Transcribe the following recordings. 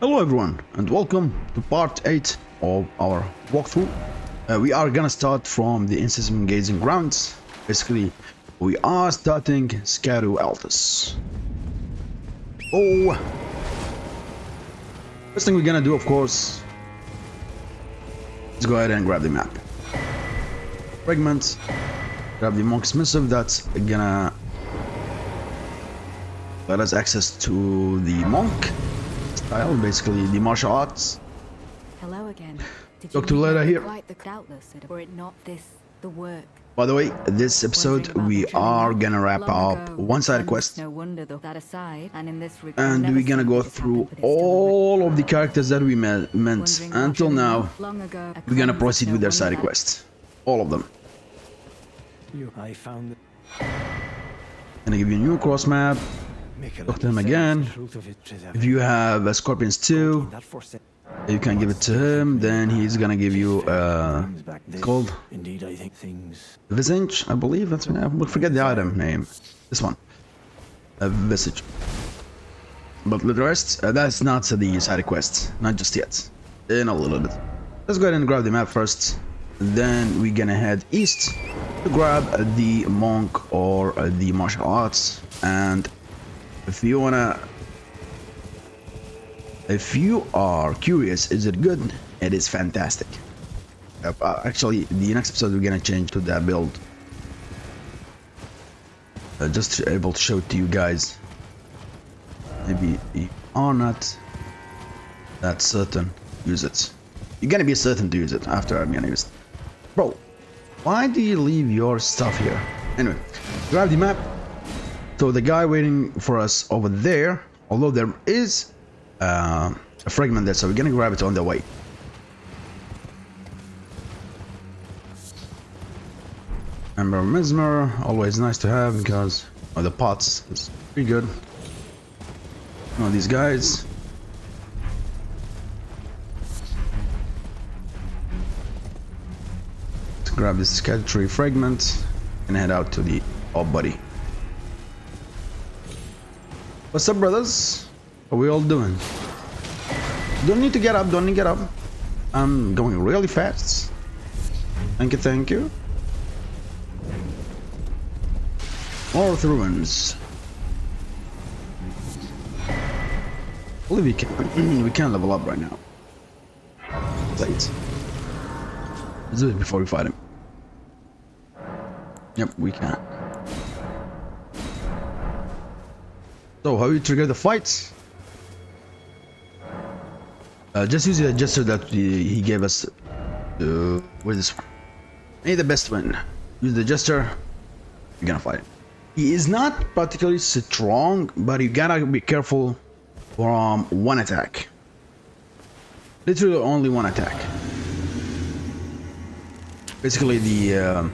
Hello everyone and welcome to part 8 of our walkthrough. Uh, we are gonna start from the Incessant Gazing Grounds. Basically, we are starting Scadu Altus. Oh! First thing we're gonna do, of course, is go ahead and grab the map. Fragment, grab the Monk's Missive, that's gonna let us access to the Monk style, basically the martial arts. Hello again. Did Dr. you Leda here. Quite the doubtless, were it not this, the. By the way, this episode we are gonna wrap long up ago, one side quest No wonder though. That aside, and in this regard, and we're gonna go through happened, but all of the characters that we met, met until now. ago, We're gonna proceed no with their side quests. All of them. You, I found Gonna give you a new cross map. Talk to him again. the truth of it, Trezevin. If you have a Scorpions 2, you can give it to him. Then he's gonna give you uh, this. called Indeed, I think things. Visage, I believe. That's I forget the item name. This one, a Visage. But the rest, uh, that's not the side quest, not just yet. In a little bit. Let's go ahead and grab the map first. Then we're gonna head east to grab uh, the monk or uh, the martial arts. And if you wanna, if you are curious, is it good? It is fantastic. Uh, actually, the next episode we're gonna change to that build. Uh, just able to show it to you guys. Maybe you are not that certain. Use it. You're gonna be certain to use it after I'm gonna use it. Bro, why do you leave your stuff here? Anyway, grab the map. So the guy waiting for us over there, although there is uh, a fragment there, so we're gonna grab it on the way. Ember Messmer, always nice to have because the pots, it's pretty good. Know these guys. Let's grab this tree fragment and head out to the oh buddy. What's up brothers? How we all doing? Don't need to get up, don't need to get up. I'm going really fast. Thank you, thank you. North Ruins. I believe we can we can level up right now. Wait. Let's do it before we fight him. Yep, we can. So how you trigger the fights? Uh, just use the gesture that he, he gave us. Uh, with this one. Any the best one. Use the gesture. You're gonna fight. He is not particularly strong, but you gotta be careful from one attack. Literally only one attack. Basically the um,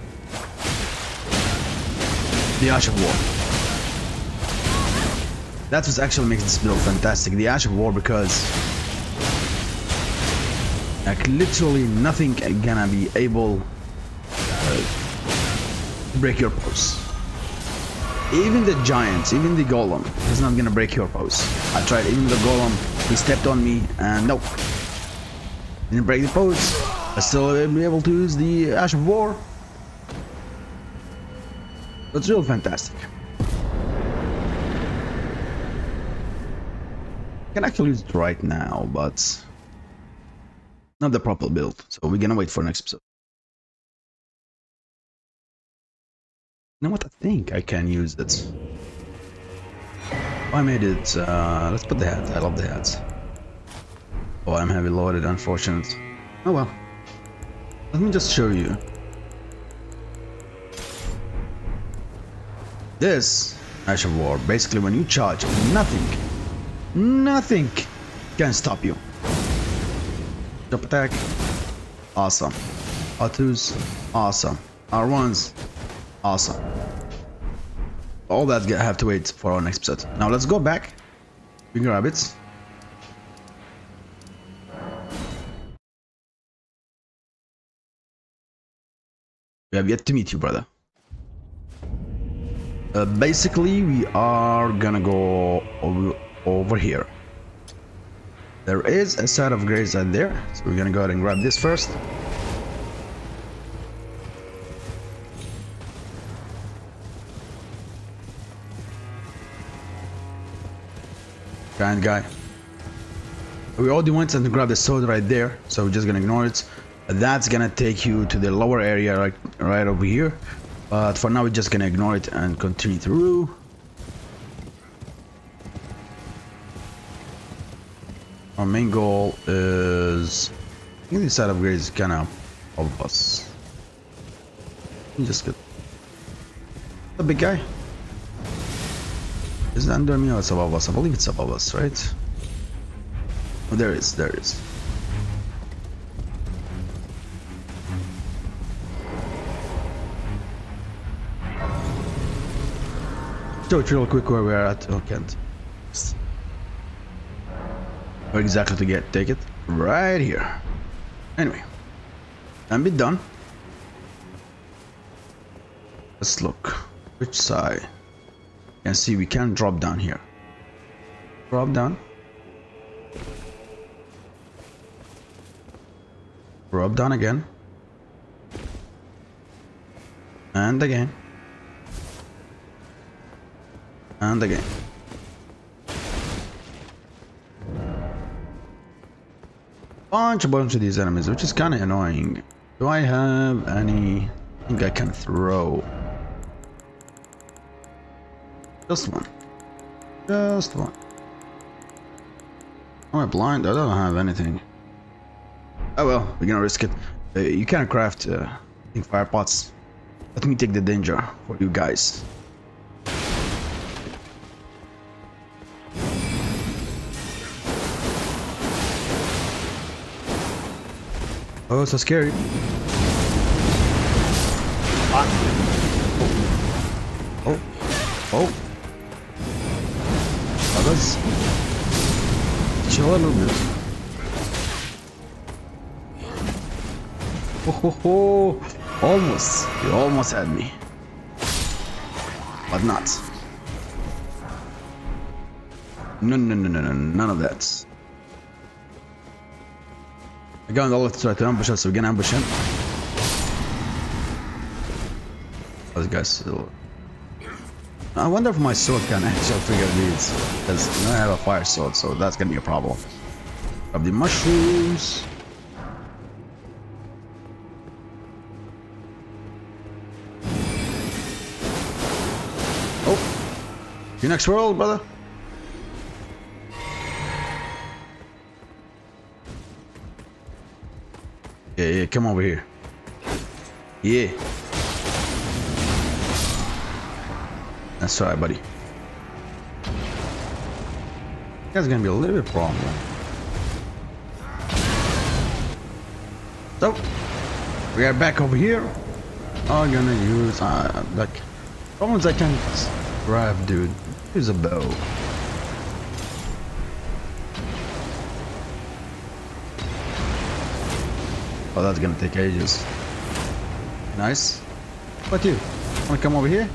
the Ash of War. That's what actually makes this build fantastic. The Ash of War because like literally nothing gonna be able uh, to break your pose. Even the giants, even the golem is not gonna break your pose. I tried, even the golem, he stepped on me and nope. Didn't break the pose. I still be able to use the Ash of War. That's real fantastic. Can actually use it right now, but not the proper build. So we're gonna wait for next episode. You know what? I think I can use it. Oh, I made it. Uh, let's put the hat. I love the hats. Oh, I'm heavy loaded. Unfortunate. Oh well. Let me just show you. This Ash of War. Basically, when you charge, nothing, nothing can stop you. Jump attack. Awesome. R2s. Awesome. R1s. Awesome. All that I have to wait for our next episode. Now let's go back. We grab it. We have yet to meet you, brother. Uh, basically, we are gonna go over, here. There is a set of grays out there, so we're gonna go ahead and grab this first. Kind guy. We already went and grabbed the sword right there, so we're just gonna ignore it. That's gonna take you to the lower area right, right over here. But for now, we're just gonna ignore it and continue through. Our main goal is... I think this side of grade is kind of us. Just get... The big guy? Is it under me or it's above us? I believe it's above us, right? Oh, there is, there is. Show it real quick where we're at. Oh, can't. Where exactly to get take it? Right here. Anyway, and be done. Let's look. Which side? You can see we can drop down here. Drop down. Drop down again. And again. And again. Bunch bunch of these enemies, which is kind of annoying. Do I have any? I think I can throw. Just one. Just one. Am I blind? I don't have anything. Oh well, we're gonna risk it. Uh, you can craft, uh, fire pots. Let me take the danger for you guys. Oh, so scary. Ah. Oh. Oh. oh. Others. Chill a little bit. Oh, ho, ho. Almost. You almost had me. But not. No, no, no, no, no, none of that. I got on the try to ambush us, we're gonna ambush him. Those guys still. Ah, I wonder if my sword can actually trigger these. Because I have a fire sword, so that's gonna be a problem. Grab the mushrooms. Oh. You next world, brother. Yeah, yeah, come over here. Yeah. That's right, buddy. That's gonna be a little bit problem. So, we are back over here. I'm gonna use, uh, like, problems I can grab, dude. Use a bow. Oh, that's gonna take ages. Nice. What you? Wanna come over here?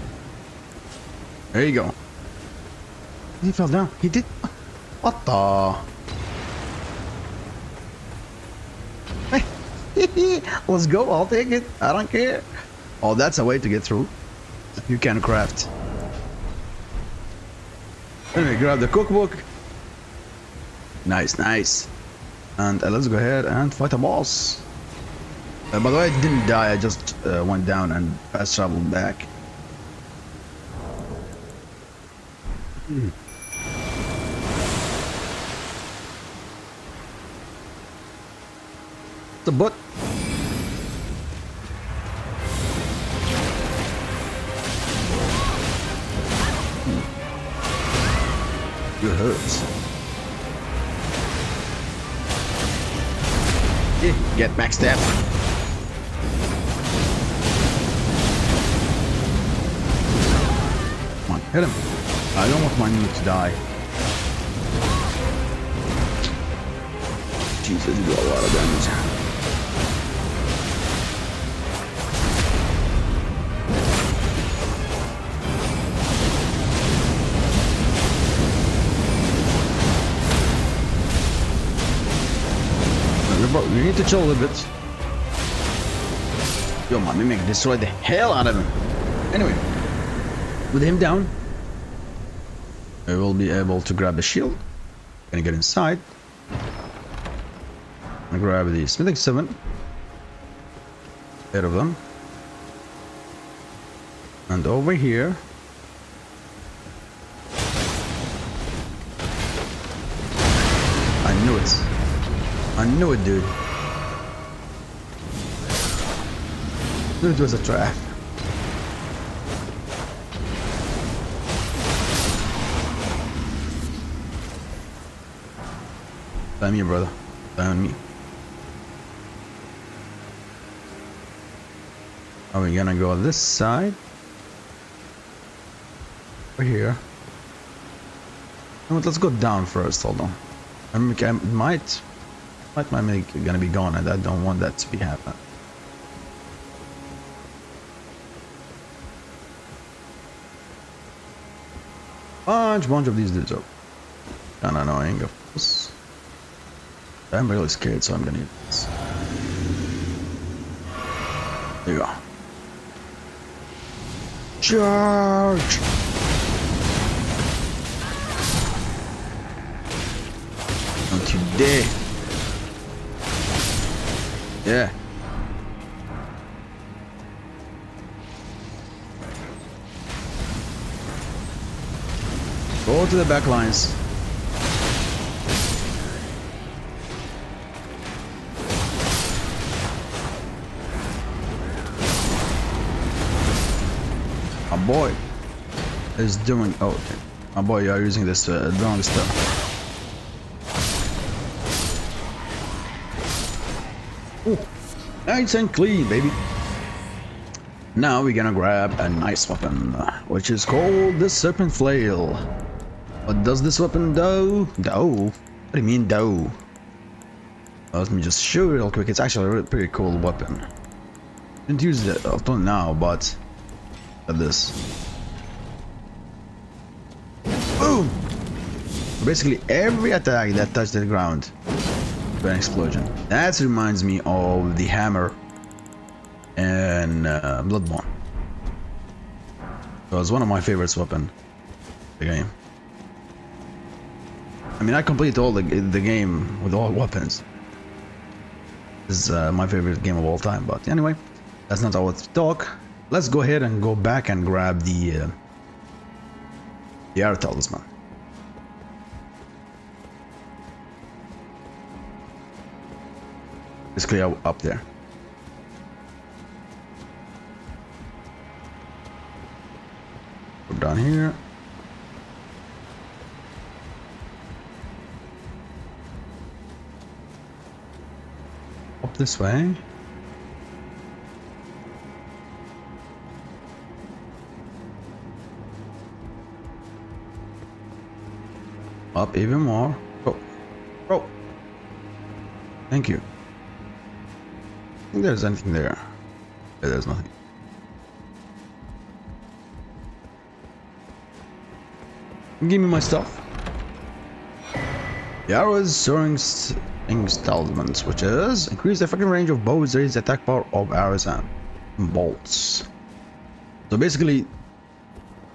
There you go. He fell down. He did. What the? Let's go. I'll take it. I don't care. Oh, that's a way to get through. You can craft. Anyway, grab the cookbook. Nice, nice. And uh, let's go ahead and fight a boss. Uh, by the way, I didn't die, I just uh, went down and fast traveled back. Hmm. The butt. Hmm. It hurts. Yeah, get backstabbed. Hit him. I don't want my knee to die. Jesus, you do a lot of damage. you need to chill a little bit. Yo, my mimic destroyed the hell out of him. Anyway, with him down, I will be able to grab the shield. Gonna get inside. And grab the smithing 7. Eight of them. And over here. I knew it. I knew it, dude. Knew it was a trap. By me, brother. On me. Are we gonna go this side? Over here. No, let's go down first. Hold on. I might, might my make gonna be gone, and I don't want that to be happen. Bunch, bunch of these dudes are kind of annoying. I'm really scared, so I'm gonna use this. There you go. Charge! Don't you dare! Yeah. Go to the back lines. My boy is doing. Oh, okay. my boy, you are using this uh, wrong stuff. Ooh, nice and clean, baby. Now we're gonna grab a nice weapon, which is called the Serpent Flail. What does this weapon do? Do? What do you mean do? Let me just show you real quick. It's actually a pretty cool weapon. Didn't use it until now, but at this. Boom! Basically every attack that touched the ground an explosion. That reminds me of the hammer and uh, Bloodborne. It was one of my favorites weapon in the game. I mean, I completed all the the game with all weapons. This is uh, my favorite game of all time. But anyway, that's not our talk. Let's go ahead and go back and grab the uh, the air talisman. Basically, up up there. We're down here. Up this way. Up even more. Go. Go. Thank you. I think there's anything there. Yeah, there's nothing. Give me my stuff. Arrows soaring Installments, which is increase the effective range of bows, raise the attack power of arrows and bolts. So basically,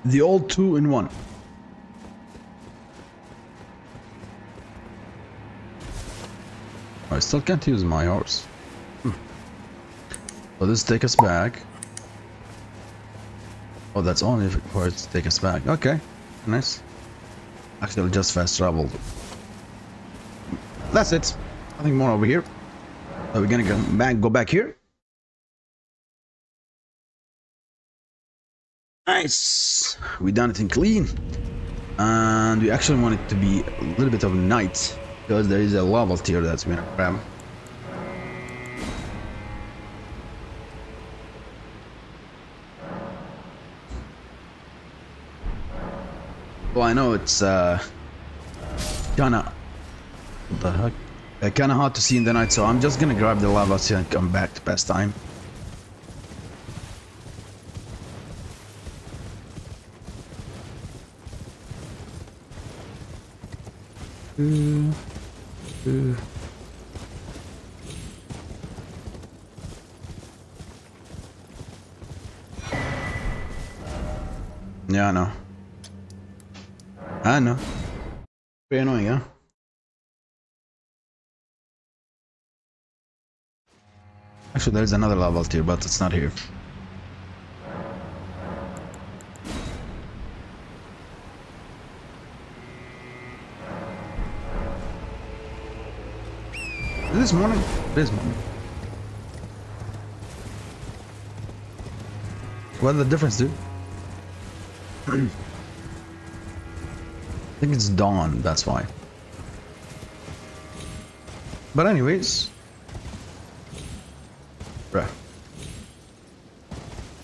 the old two in one. I still can't use my horse. Hmm. This take us back. Oh, that's only for it to take us back. Okay, nice. Actually, just fast traveled. That's it. Nothing more over here. So we're gonna go back, go back here. Nice. We done it in clean. And we actually want it to be a little bit of night because there is a Larval Tear that's gonna grab. Well, I know it's uh, kinda the heck? Uh, kinda hard to see in the night, so I'm just gonna grab the Larval Tear and come back to pass time. Uh, Ooh. Yeah, I know. I know. Pretty annoying, huh? Actually, there is another lava here, but it's not here. This morning? This morning. What's the difference, dude? I think it's dawn, that's why. But anyways. Bruh.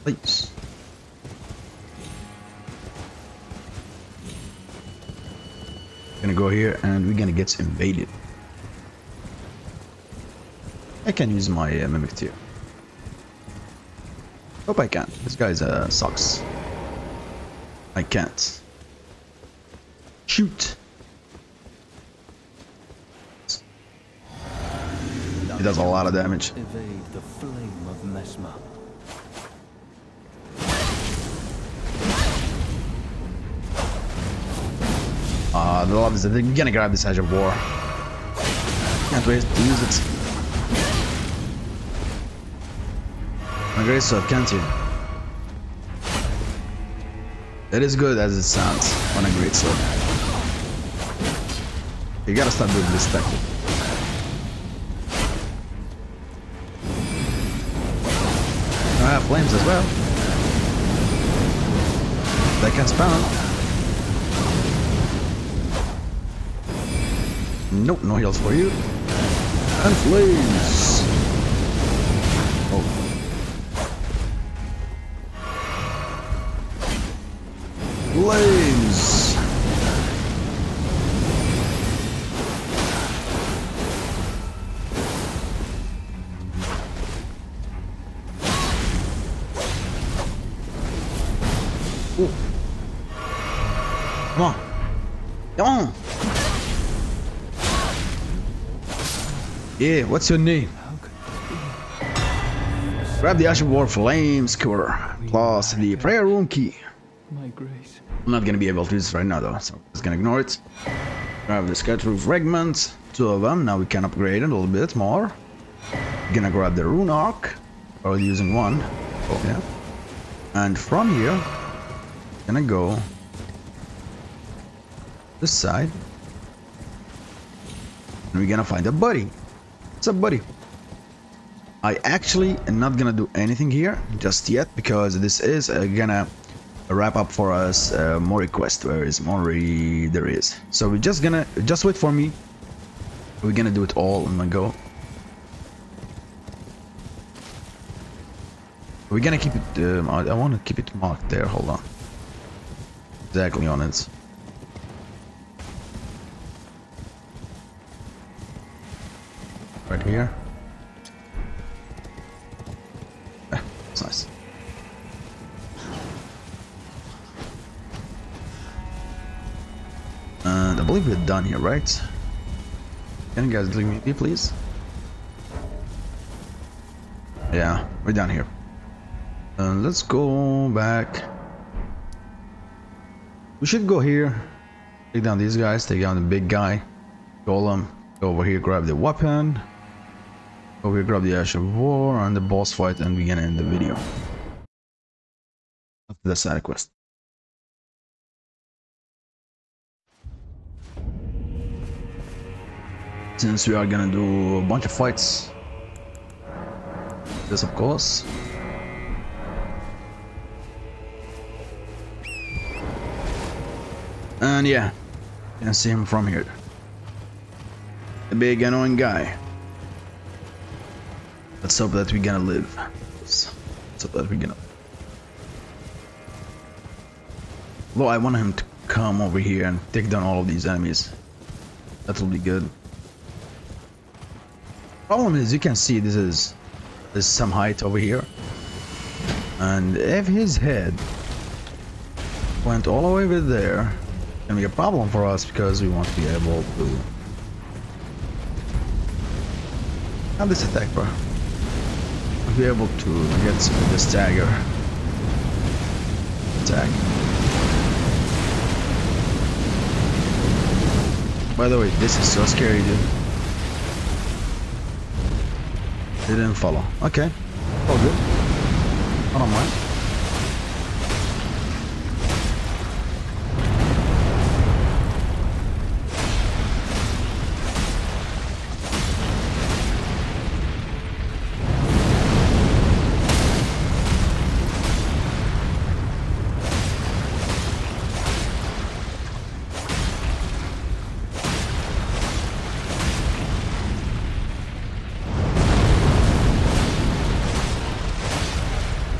Please. Gonna go here and we're gonna get invaded. I can use my uh, mimic too. Hope I can. This guy's uh, sucks. I can't. Shoot. He does a lot of damage. Evade the flame of Messmer. Uh, the love is that they're gonna grab this Ash of War. Can't wait to use it. Sword, can't you? It is good as it sounds on a great sword. You gotta stop being respected. I have flames as well. They can spawn. Nope, no heals for you. And flames. Flames. Come on. Come on. Yeah, what's your name? Grab the Ash of War Flame Skewer, plus the prayer room key. I'm not gonna be able to use this right now though, so I'm just gonna ignore it. Grab the Scadutree Fragments, two of them, now we can upgrade it a little bit more. Gonna grab the Rune Arc, already using one. Yeah. And from here, gonna go this side. And we're gonna find a buddy. What's up, buddy? I actually am not gonna do anything here just yet because this is uh, gonna wrap up for us uh, more request where is more re there is. So we're just gonna just wait for me. We're gonna do it all in one go. We're gonna keep it um, I, I want to keep it marked there hold on. Exactly on it right here believe we're done here, right? Can you guys leave me please? Yeah, we're done here. Uh, let's go back. We should go here. Take down these guys, take down the big guy. Golem. Go over here, grab the weapon. Over here, grab the Ash of War and the boss fight, and we're gonna end the video. After the side quest. Since we are gonna do a bunch of fights. This, of course. And yeah, you can see him from here. The big annoying guy. Let's hope that we're gonna live. Let's hope that we're gonna. Though I want him to come over here and take down all of these enemies. That will be good. Problem is, you can see this is, is some height over here. And if his head went all the way over there, it's gonna be a problem for us because we want to be able to have this attack bar. Be able to get this dagger attack. By the way, this is so scary, dude. They didn't follow. Okay. All good. I don't mind.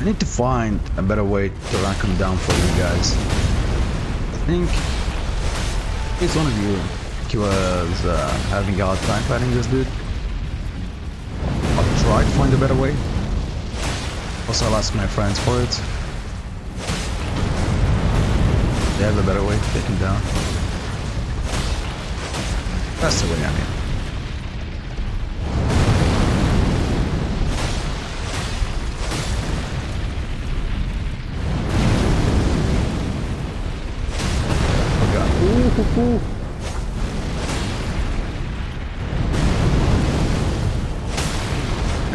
Need to find a better way to rank him down for you guys. I think it's one of you he was uh, having a hard time fighting this dude. I'll try to find a better way. Also, I'll ask my friends for it. They have a better way to take him down. That's the way I mean. There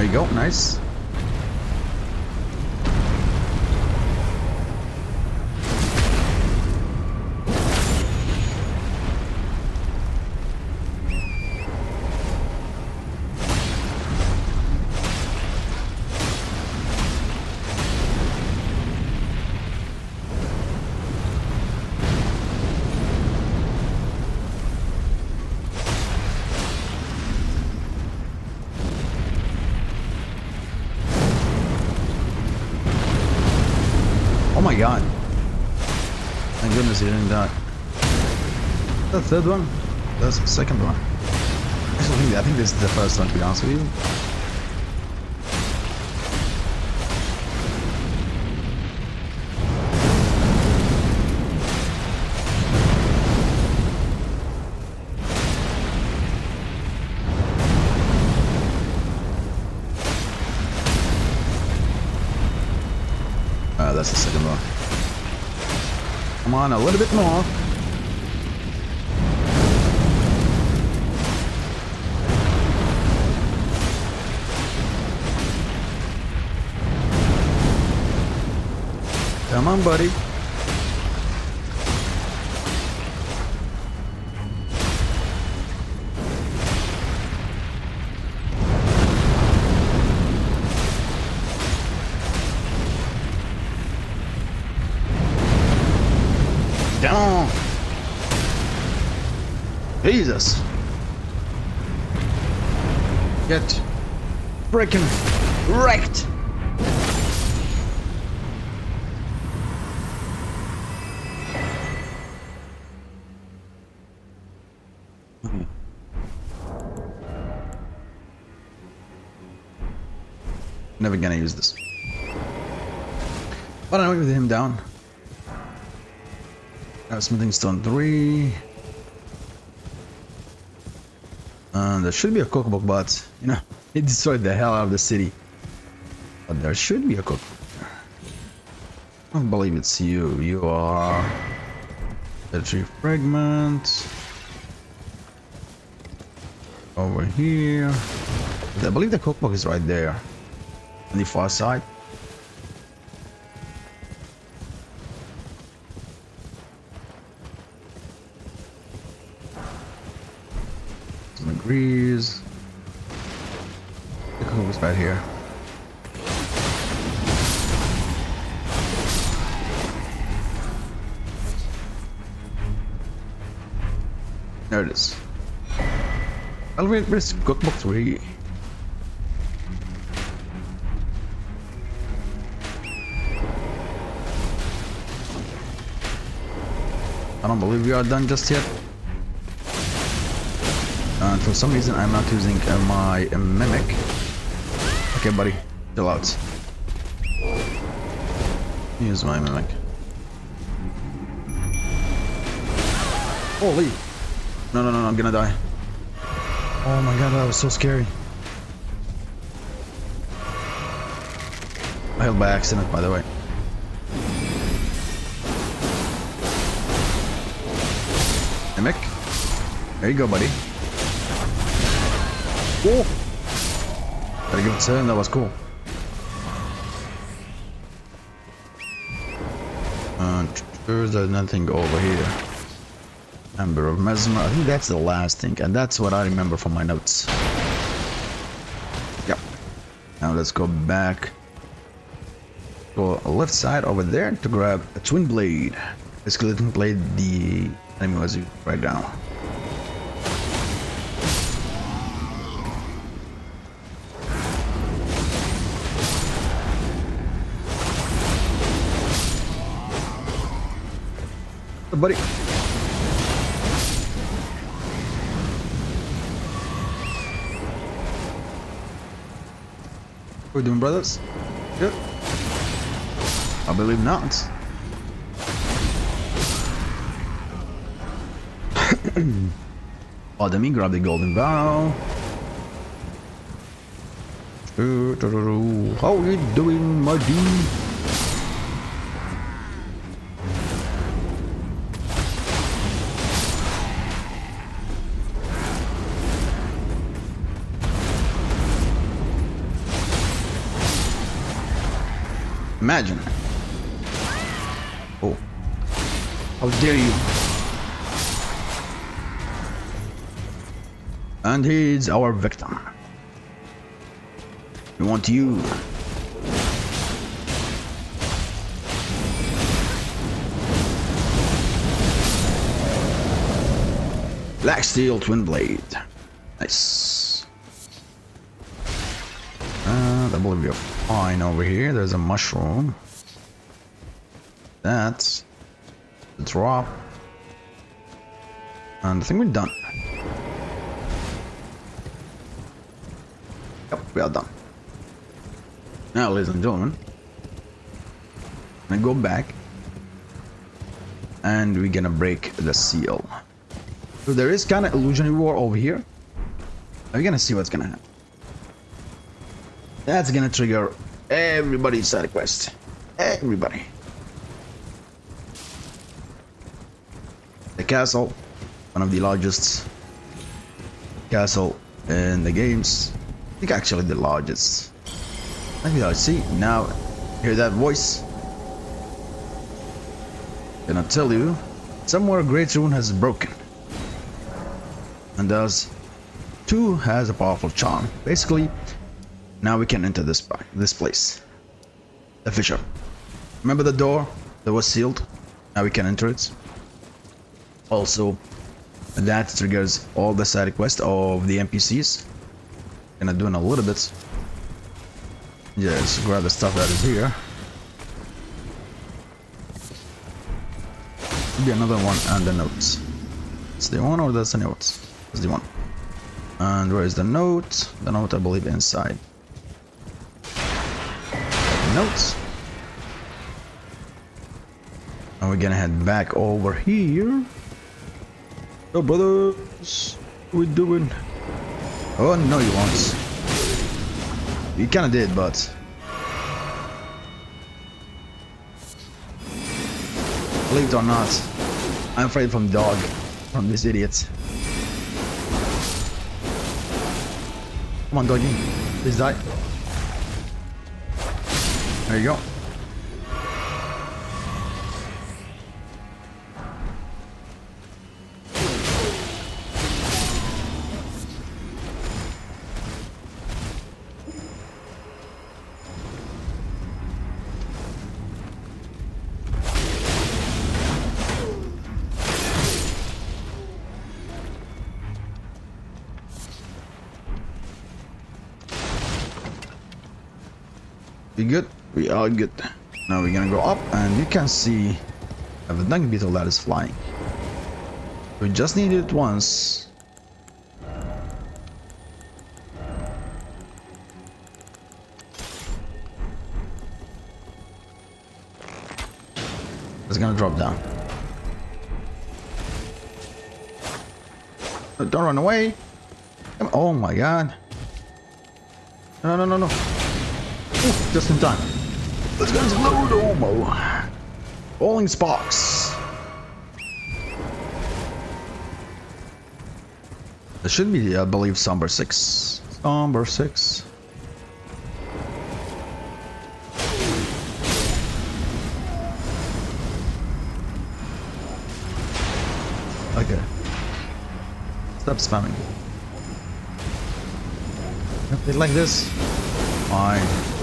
you go, nice. Third one? That's the second one. I think this is the first one to be honest with you. Uh, that's the second one. Come on, a little bit more. On, buddy. Down. Jesus. Get freaking wrecked. Never gonna use this. But know with him down. Uh, smithing stone 3. And there should be a cookbook, but, you know, it destroyed the hell out of the city. But there should be a cookbook. I don't believe it's you. You are... The tree fragment. Over here. I believe the cookbook is right there. On the far side. Some agrees. The cookbook's right here. There it is. Elevate risk cookbook 3. Don't believe we are done just yet. And for some reason I'm not using uh, my uh, mimic. Okay buddy, chill out. Use my mimic. Holy! No, no, no, no, I'm gonna die. Oh my god, that was so scary. I held by accident, by the way. There you go, buddy. Oh! Gotta that was cool. There's nothing over here. Ember of Messmer. I think that's the last thing, and that's what I remember from my notes. Yep. Now let's go back. Go left side over there to grab a twin blade. The skeleton blade the enemy was right now. Buddy. What we doing, brothers? Good. I believe not. oh, let me grab the golden bow. How are you doing, my dude? Imagine. Oh. How dare you. And he's our victim. We want you. Black Steel Twinblade. Nice. And I believe you're over here. There's a mushroom. That's the drop. And I think we're done. Yep, we are done. Now, ladies and gentlemen, I go back and we're gonna break the seal. So there is kind of illusionary war over here. We're gonna see what's gonna happen. That's gonna trigger everybody's side quest. Everybody. The castle, one of the largest castle in the games. I think actually the largest. Maybe I see now. Hear that voice? Gonna tell you, somewhere a Great Rune has broken, and thus, two has a powerful charm. Basically, now we can enter this this place. The fissure. Remember the door that was sealed? Now we can enter it. Also, that triggers all the side quests of the NPCs. Gonna do in a little bit. Yes, grab the stuff that is here. Be another one and the notes. It's the one or that's the notes? It's the one. And where is the note? The note I believe inside notes. And we're gonna head back over here. Oh, brothers, we doing? Oh, no, you won't. You kinda did, but... Believe it or not, I'm afraid from dog, from this idiot. Come on, doggy. Please die. There you go. Good. Now we're gonna go up and you can see a dung beetle that is flying. We just need it once. It's gonna drop down. Don't run away. Oh my god. No, no, no, no. Ooh, just in time. Let's go explode Omo. Rolling Sparks. It should be, I believe, Somber 6. Somber 6. Okay. Stop spamming. They like this, fine.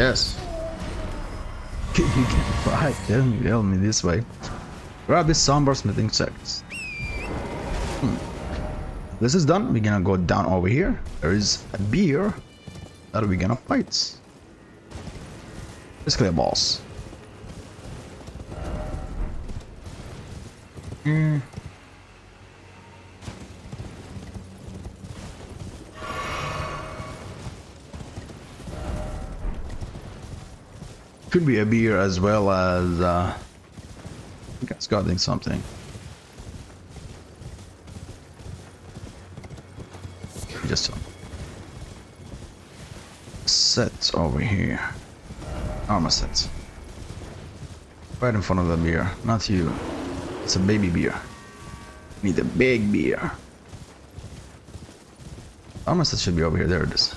Guess. you can try. Tell me, tell me this way. Grab this somber smithing sects. Hmm. This is done. We're gonna go down over here. There is a beer that we're gonna fight. Basically a boss. Hmm. Could be a beer as well as uh I think guarding something. Just so. Set over here. Armor set. Right in front of the beer. Not you. It's a baby beer. Need a big beer. Armor set should be over here. There it is.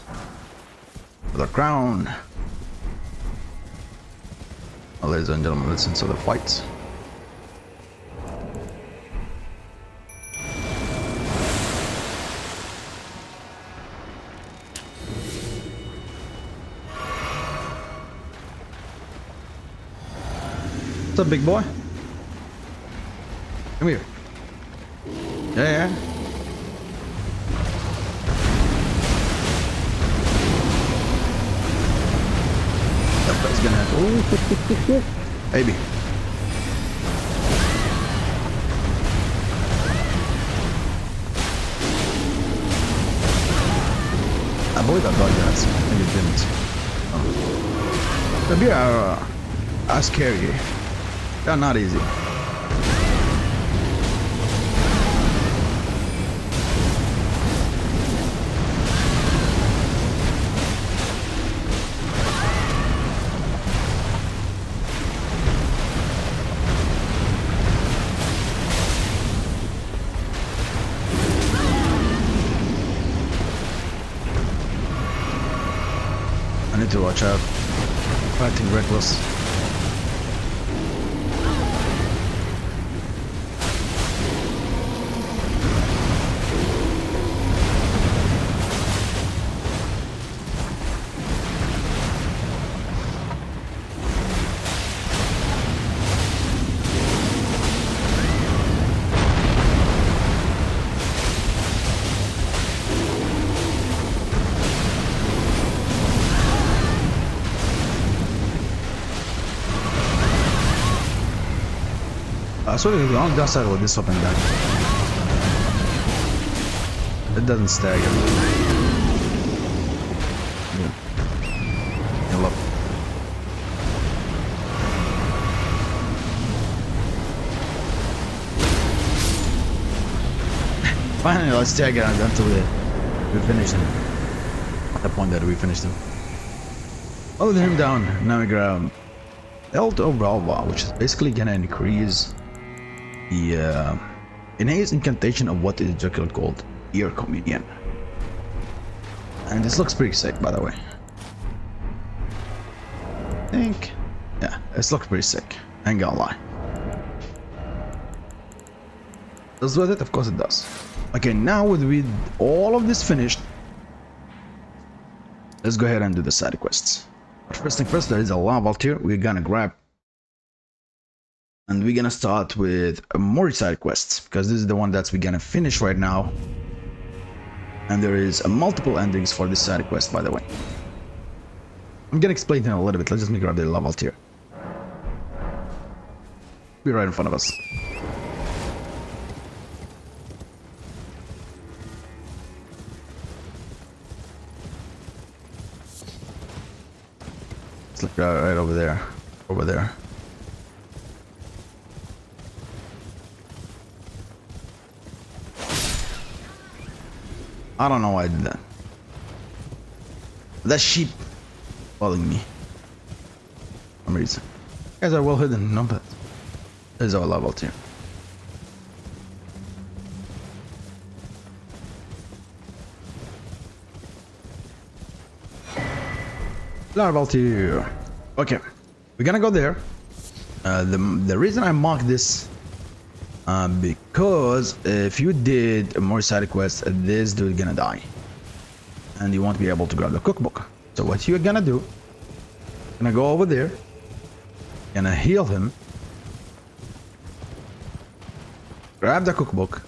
The crown. Well, ladies and gentlemen, listen to the fight. What's up, big boy? Come here. Yeah, yeah. Ooh, Baby. I believe I got that. I think it didn't. Oh. The beer are, uh, are scary. They're not easy. To watch out. Fighting reckless. I swear to God, on that side with this and down. It doesn't stagger. Yeah. Look. Finally, let's stagger until we, we finish him. At the point that we finished him. Hold him down. Now we grab Pelt of Ralva, which is basically gonna increase the uh, enhance incantation of what is Jekyll called Ear Communion. And this looks pretty sick, by the way. I think, yeah, this looks pretty sick. I ain't gonna lie. Does it? Of course it does. Okay, now with, all of this finished, let's go ahead and do the side quests. First thing first, there is a Larval Tear we're gonna grab and we're gonna start with Moore side quests because this is the one that's we're gonna finish right now. And there is a multiple endings for this side quest by the way. I'm gonna explain it a little bit. Let's just me grab the Larval Tear. Be right in front of us. It's like right, right over there. Over there I don't know why I did that. That sheep following me. For some reason. Guys are well hidden, no but is our level two. Level two. Okay, we're gonna go there. Uh, the the reason I marked this uh, because if you did Moore side quests, this dude gonna die, and you won't be able to grab the cookbook. So what you're gonna do? Gonna go over there, gonna heal him, grab the cookbook.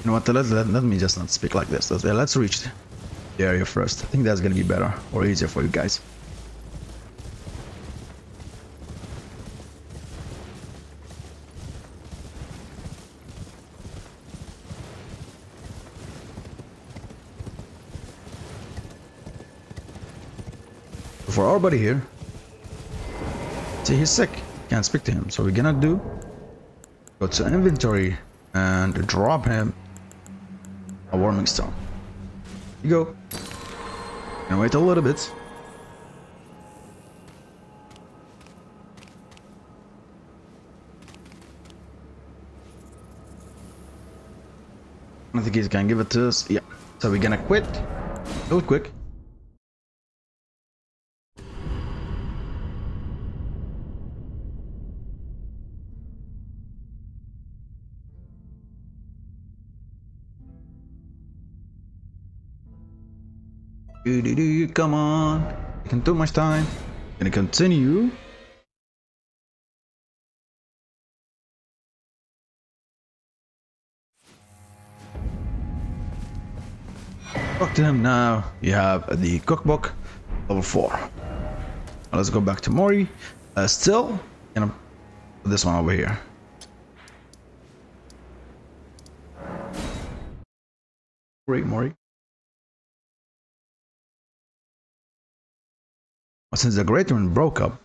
You know what? Let, let, let me just not speak like this. Let's, let's reach the area first. I think that's gonna be better or easier for you guys. Buddy here. See, he's sick. Can't speak to him. So we're gonna do go to inventory and drop him a warming stone. You go. And wait a little bit. I think he's gonna give it to us. Yeah. So we're gonna quit. Do it quick. Do, do, do, come on. Taking too much time. Gonna continue. Talk to him now. You have the cookbook, level 4. Now let's go back to Moore. Uh, still, gonna put this one over here. Great, Moore. Since the Great One broke up,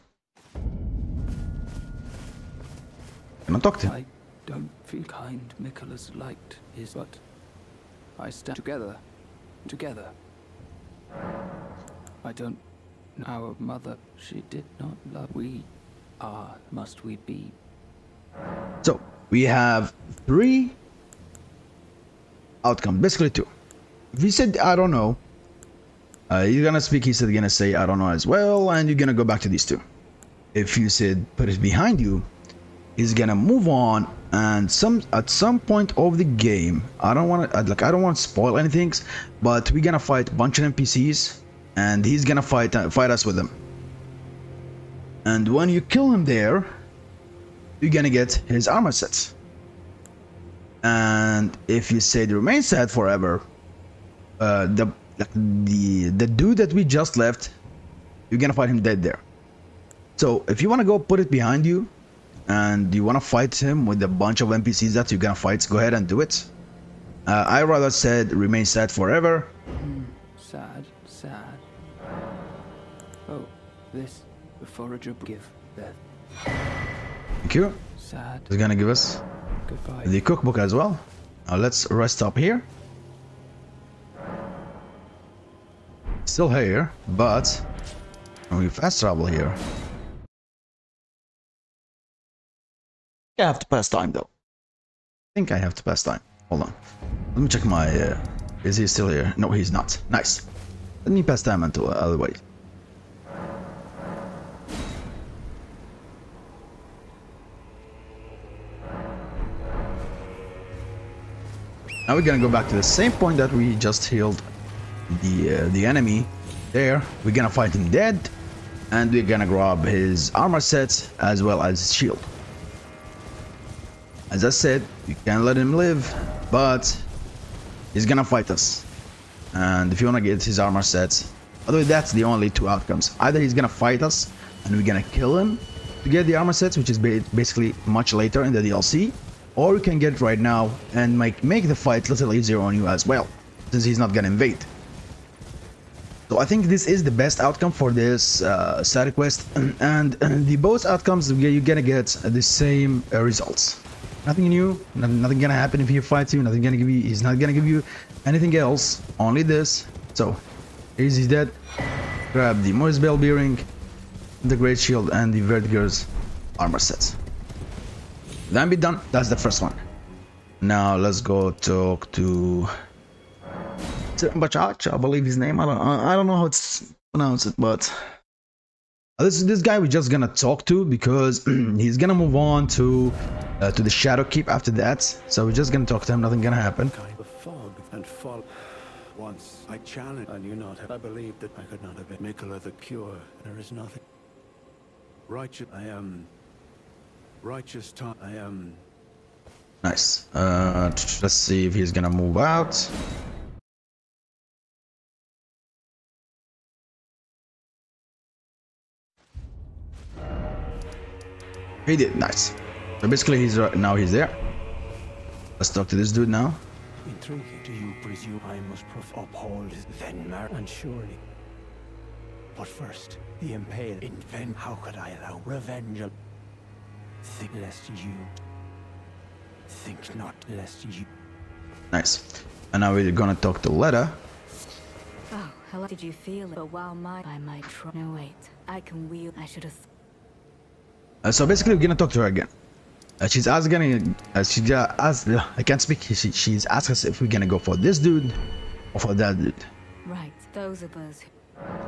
can I talk to him? I don't feel kind Miquella's liked his, but I stand together, together. I don't. Our mother, she did not love. We are, must we be? So we have three outcomes, basically two. If he said I don't know, uh, you're gonna speak. He said gonna say I don't know as well, and you're gonna go back to these two. If you said put it behind you, he's gonna move on, and some at some point of the game, I don't want to like I don't want to spoil anything, but we're gonna fight a bunch of NPCs, and he's gonna fight uh, fight us with them. And when you kill him there, you're gonna get his armor sets. And if you say the remain set forever, uh, the like the the dude that we just left, you're gonna find him dead there. So if you wanna go put it behind you, and you wanna fight him with a bunch of NPCs that you're gonna fight, go ahead and do it. Uh, I rather said remain sad forever. Sad, sad. Oh, this, the forager give death. Thank you. Sad. He's gonna give us Goodbye. the cookbook as well. Now let's rest up here. Still here, but we fast travel here, I have to pass time though. I think I have to pass time. Hold on. Let me check my. Uh, is he still here? No, he's not. Nice. Let me pass time until uh, otherwise. Now we're gonna go back to the same point that we just healed the uh, the enemy. There, we're gonna fight him dead, and we're gonna grab his armor sets as well as his shield. As I said, you can't let him live, but he's gonna fight us. And if you wanna get his armor the way, that's the only two outcomes. Either he's gonna fight us, and we're gonna kill him to get the armor sets, which is basically much later in the DLC, or you can get it right now and make make the fight a little easier on you as well, since he's not gonna invade. So I think this is the best outcome for this uh, side quest, and, and the both outcomes you're gonna get the same uh, results. Nothing new, no- nothing gonna happen if he fights you, nothing gonna give you, he's not gonna give you anything else, only this. So, he's he's dead. grab the Moore's Bell bearing, the Great Shield, and the Verdigris armor sets. Then be done. That's the first one. Now let's go talk to Bachach, I believe his name. I don't, I don't know how it's pronounced, but this this guy we're just gonna talk to because he's gonna move on to uh, to the Shadow Keep after that. So we're just gonna talk to him. Nothing gonna happen. kind of fog and fall. Once I challenged, I knew not. I believed that I could not have been Miquella the cure. There is nothing. Righteous, I am. Righteous time, I am. Nice. Uh, let's see if he's gonna move out. He did. Nice. So basically, he's right now. He's there. Let's talk to this dude now. Intriguing. Do you presume I must prof- uphold Venmar? And surely. But first, the impale in Ven. How could I allow revenge? Think lest you. Think not lest you. Nice. And now we're gonna talk to Leda. Oh, hello. Did you feel it? But while my I might try. No, wait. I can wield. I should have. Uh, so basically, we're gonna talk to her again. Uh, she's asking, uh, she just asked, uh, I can't speak. She, she's asked us if we're gonna go for this dude or for that dude. Right. Those of us.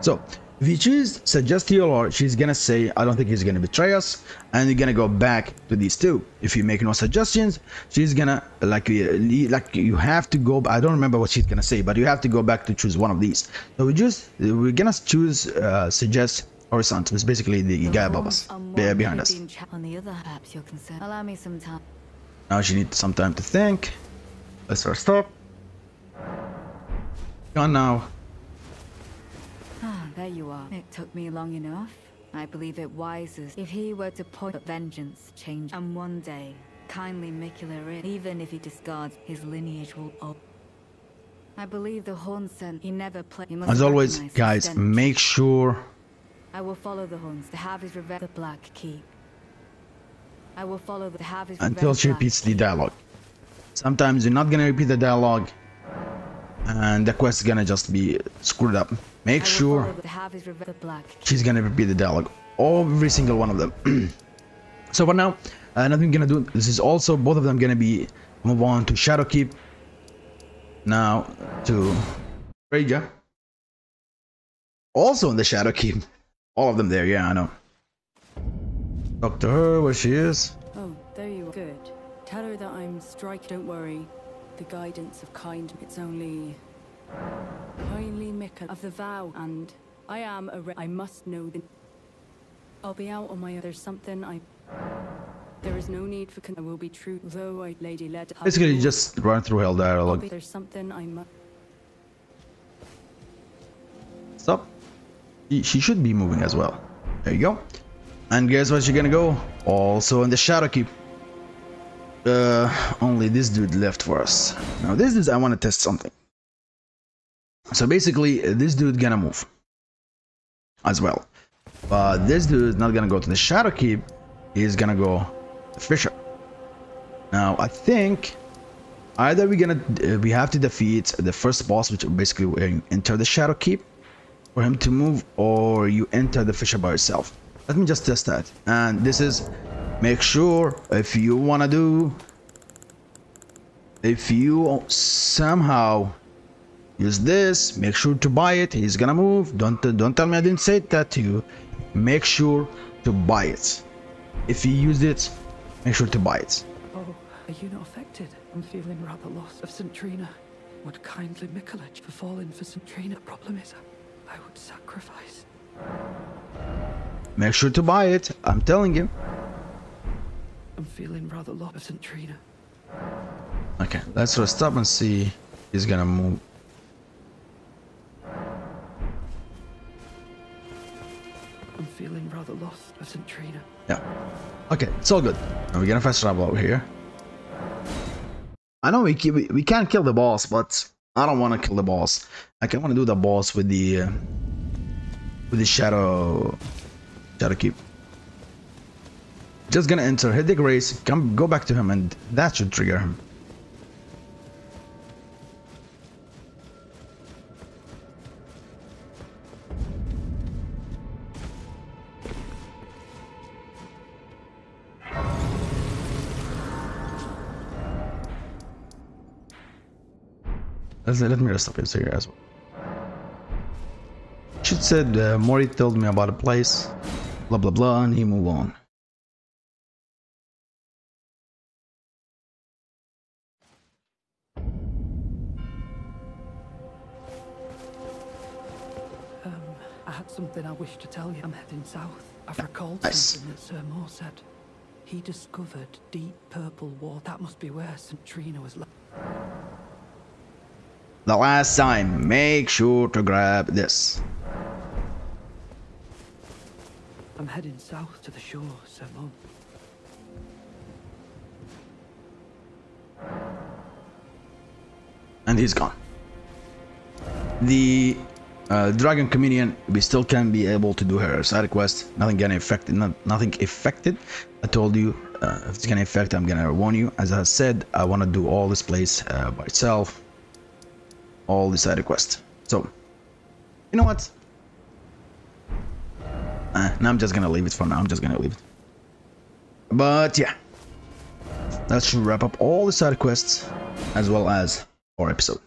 So, if you choose Celestial or she's gonna say, I don't think he's gonna betray us, and you're gonna go back to these two. If you make no suggestions, she's gonna, like, uh, like you have to go, I don't remember what she's gonna say, but you have to go back to choose one of these. So we just, we're gonna choose, uh, suggest Horizontal, it's basically the guy above us, behind us. in On the other, perhaps you're concerned. Allow me some time. Now she needs some time to think. Let's start stop. Gone now. Ah, there you are. It took me long enough. I believe it wisest if he were to point at vengeance, change, and one day, kindly Miquella it, even if he discards his lineage will up. I believe the Hornsent he never played. As always, guys, make sure I will follow the Huns to have his revenge. The Black Keep. I will follow the have his until she repeats the dialogue. Sometimes you're not gonna repeat the dialogue, and the quest is gonna just be screwed up. Make sure follow the to have his. The Black she's gonna repeat the dialogue, every single one of them. so for now, uh, nothing gonna do. This is also both of them gonna be move on to Shadowkeep. Now to Regia. Also in the Shadowkeep. All of them there, yeah, I know. Talk to her where she is. Oh, there you are. Good. Tell her that I'm strike. Don't worry. The guidance of kind. It's only kindly Mika of the vow, and I am a. Re- I must know the. I'll be out on my. There's something I. There is no need for. I will be true. Though I, Lady Led. Basically, just run through hell dialogue. be- There's something I must. She, should be moving as well. There you go. And guess where she's gonna go? Also in the Shadowkeep. Uh, only this dude left for us. Now this is I want to test something. So basically, uh, this dude gonna move as well. But this dude is not gonna go to the Shadow Keep. He's gonna go to Fissure. Now I think either we're gonna uh, we have to defeat the first boss, which basically we enter the Shadowkeep for him to move or you enter the fissure by yourself let me just test that and this is make sure if you want to do if you somehow use this make sure to buy it he's gonna move don't don't tell me i didn't say that to you make sure to buy it if you use it make sure to buy it Oh, are you not affected? I'm feeling rather lost of St. Trina. Would kindly Mikulich have fallen for St. Trina? Problem is, I would sacrifice. make sure to buy it i'm telling you I'm feeling rather lost of St. Trina. okay let's just stop and see he's gonna move I'm feeling rather lost of St. Trina. Yeah. Okay, it's all good. Now we're gonna fast travel over here. I know we we, we can't kill the boss, but I don't want to kill the boss. Like I want to do the boss with the uh, with the shadow shadow keep. Just gonna enter, hit the grace, come go back to him, and that should trigger him. Let's, let me rest up here as well. She said uh, Moore told me about a place, blah blah blah, and he moved on. Um, I had something I wish to tell you. I'm heading south. I've recalled Nice. something that Sir Moore said. He discovered deep purple water. That must be where St. Trina was. The last time, make sure to grab this. I'm heading south to the shore, Sir Moore. and he's gone. The uh, Dragon Communion, we still can be able to do her side quest. Nothing gonna affect not, nothing affected. I told you uh, if it's gonna affect, I'm gonna warn you. As I said, I want to do all this place uh, by itself, all the side quests. So, you know what? Uh, now I'm just gonna leave it for now. I'm just gonna leave it. But yeah, that should wrap up all the side quests as well as our episode.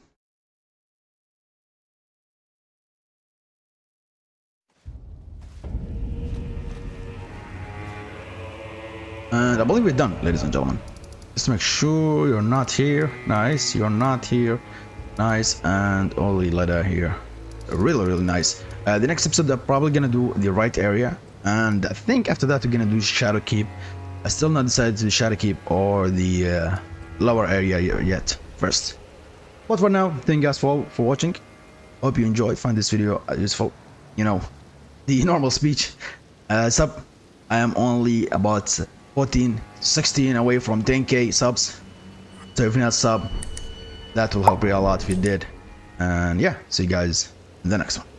And I believe we're done, ladies and gentlemen. Just make sure you're not here. Nice, you're not here. Nice, and only Leda here. Really, really nice. Uh, the next episode, I'm probably gonna do the right area. And I think after that, we're gonna do Shadow Keep. I still not decided to do Shadow Keep or the uh, lower area yet first. But for now, thank you guys for, for watching. Hope you enjoyed, find this video uh, useful. You know, the normal speech. Uh, sub, I am only about 14, 16 away from 10k subs. So if you're not sub, that will help you a lot if you did. And yeah, see you guys in the next one.